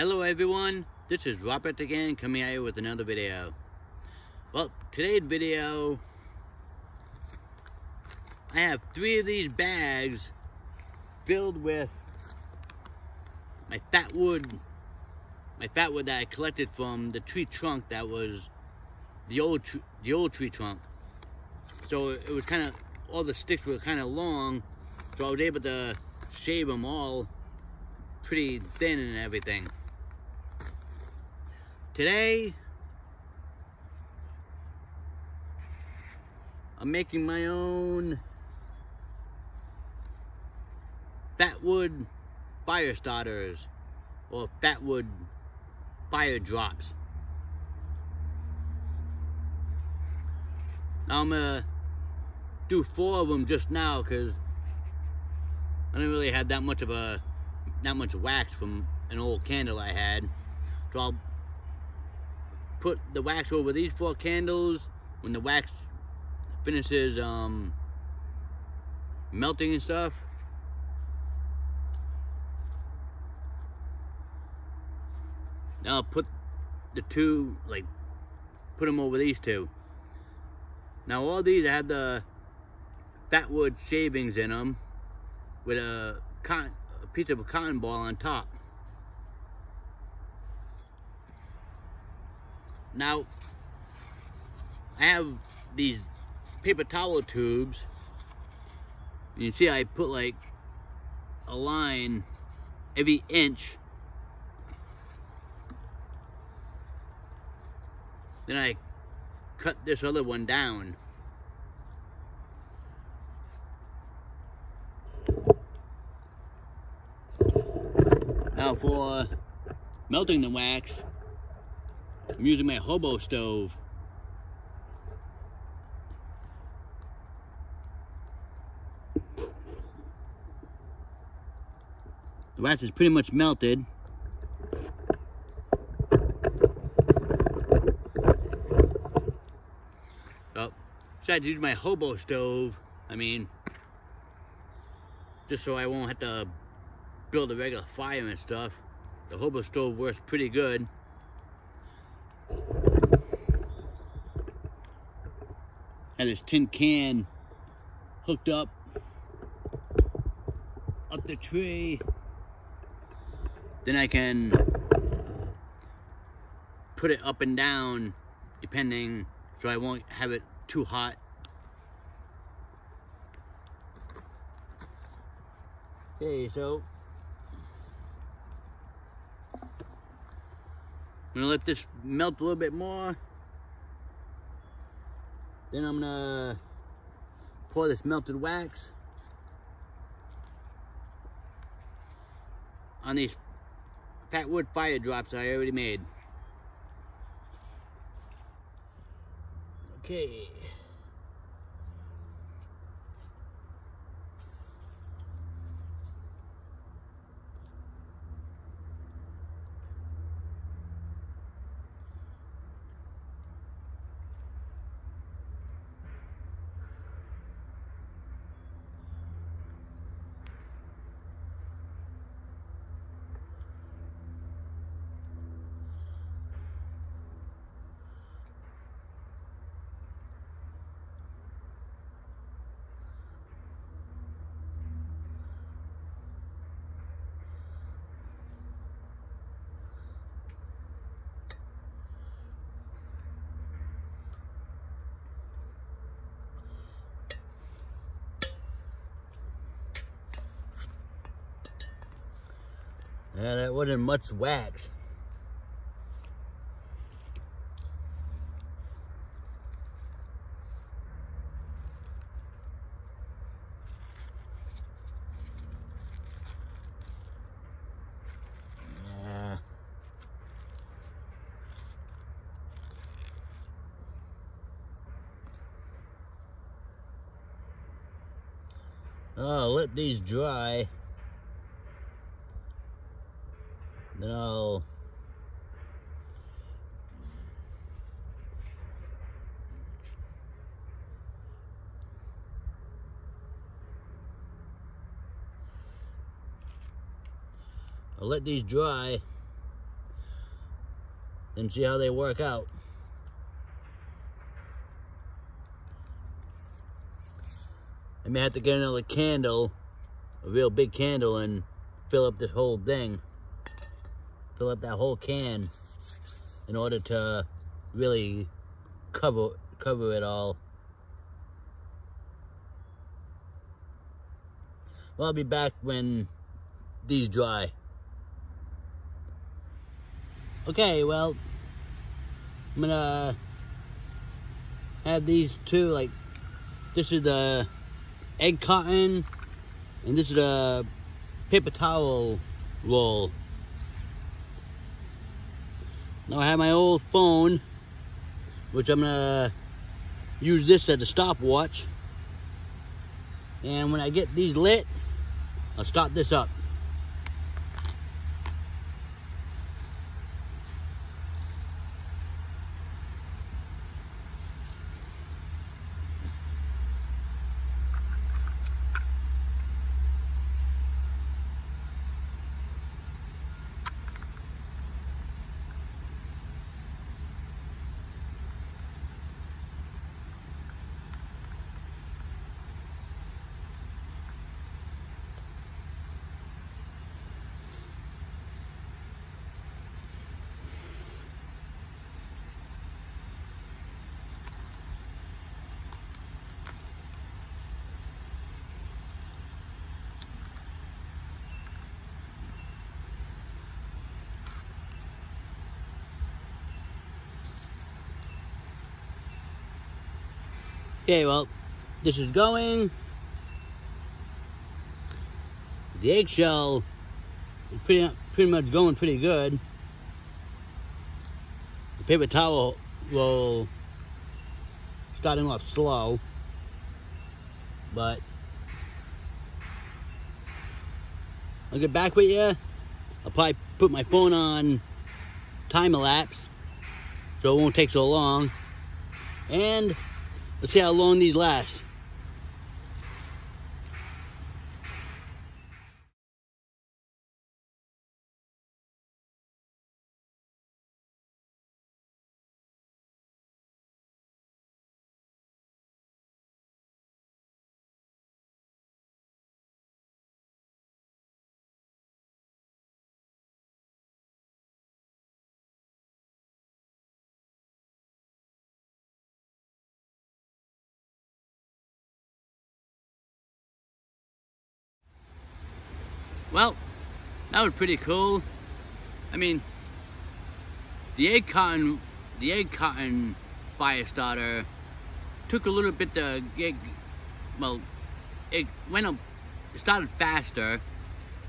Hello everyone, this is Robert again coming at you with another video. Well, today's video, I have three of these bags filled with my fat wood, my fat wood that I collected from the tree trunk that was the old, the old tree trunk. So it was kind of, all the sticks were kind of long, so I was able to shave them all pretty thin and everything. Today, I'm making my own fatwood fire starters or fatwood fire drops. Now I'm gonna do four of them just now because I didn't really have that much of a, not much wax from an old candle I had. So I'll put the wax over these four candles. When the wax finishes um, melting and stuff, now I'll put the two, like, put them over these two. Now all these have the fatwood shavings in them with a, cotton, a piece of a cotton ball on top. Now, I have these paper towel tubes. You see I put like a line every inch. Then I cut this other one down. Now for melting the wax, I'm using my hobo stove. The wax is pretty much melted. So, decided to use my hobo stove. I mean, just so I won't have to build a regular fire and stuff. The hobo stove works pretty good. Have this tin can hooked up up the tree. Then I can put it up and down depending so I won't have it too hot. Okay, so I'm gonna let this melt a little bit more. Then I'm gonna pour this melted wax on these fat wood fire drops I already made. Okay. Yeah, that wasn't much wax. Oh, let these dry. Then I'll I'll let these dry and see how they work out. I may have to get another candle, a real big candle, and fill up this whole thing. Fill up that whole can in order to really cover cover it all. Well, I'll be back when these dry. Okay, well, I'm gonna have these two, like, this is the egg cotton, and this is the paper towel roll. Now I have my old phone, which I'm gonna use this as a stopwatch. And when I get these lit, I'll start this up. Okay, well, this is going. The eggshell is pretty, pretty much going pretty good. The paper towel will starting off slow, but I'll get back with you. I'll probably put my phone on time elapse so it won't take so long. And Let's see how long these last. Well, that was pretty cool. I mean, the egg cotton, the egg cotton fire starter took a little bit to get, well, it went up, it started faster.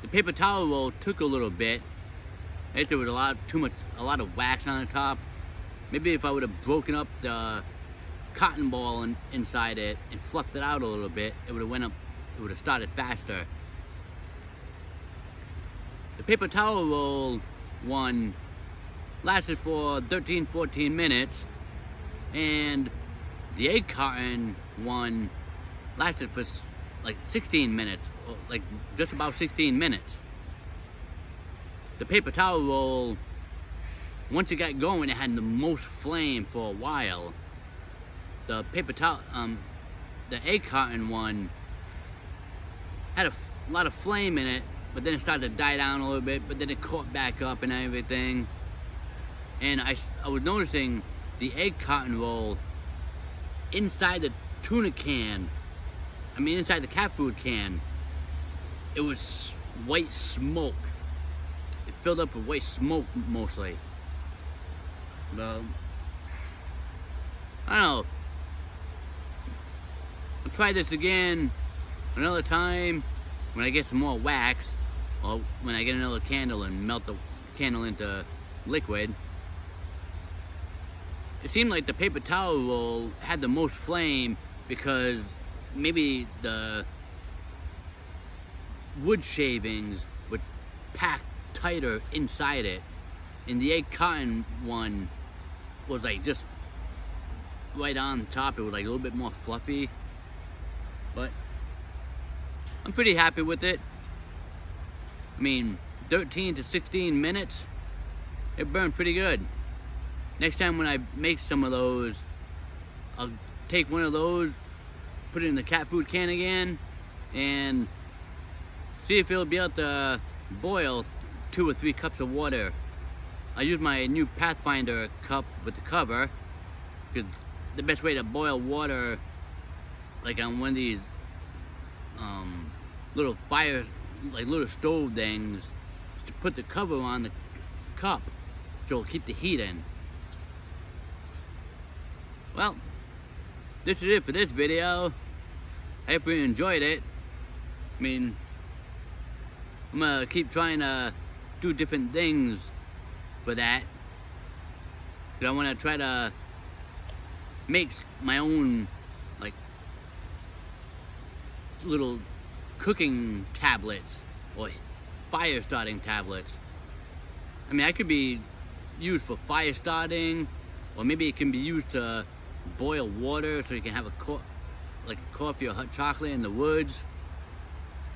The paper towel roll took a little bit. I think there was a lot, too much, a lot of wax on the top. Maybe if I would have broken up the cotton ball in, inside it and fluffed it out a little bit, it would have went up, it would have started faster. The paper towel roll one lasted for 13, 14 minutes, and the egg carton one lasted for like 16 minutes, like just about 16 minutes. The paper towel roll, once it got going, it had the most flame for a while. The paper towel, um, the egg carton one had a lot of flame in it, but then it started to die down a little bit, but then it caught back up and everything. And I, I was noticing the egg cotton roll inside the tuna can, I mean inside the cat food can, it was white smoke. It filled up with white smoke mostly. But, I don't know. I'll try this again another time when I get some more wax well, when I get another candle and melt the candle into liquid, it seemed like the paper towel roll had the most flame because maybe the wood shavings would pack tighter inside it. And the egg cotton one was like just right on top. It was like a little bit more fluffy. But I'm pretty happy with it I mean, 13 to 16 minutes, it burned pretty good. next time when I make some of those, I'll take one of those, put it in the cat food can again, and see if it'll be able to boil two or three cups of water. I use my new Pathfinder cup with the cover, because the best way to boil water, like on one of these um, little fire, like little stove things, to put the cover on the cup so it'll keep the heat in. Well, this is it for this video. I hope you enjoyed it. I mean, I'm gonna keep trying to do different things for that. Cause I wanna try to make my own like little cooking tablets or fire starting tablets. I mean, I could be used for fire starting, or maybe it can be used to boil water so you can have a like a coffee or hot chocolate in the woods.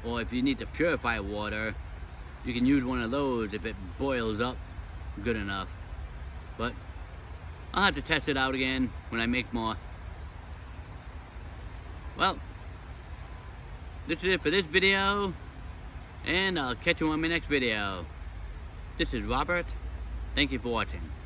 Or if you need to purify water, you can use one of those if it boils up good enough. But I'll have to test it out again when I make more. Well, this is it for this video, and I'll catch you on my next video. This is Robert. Thank you for watching.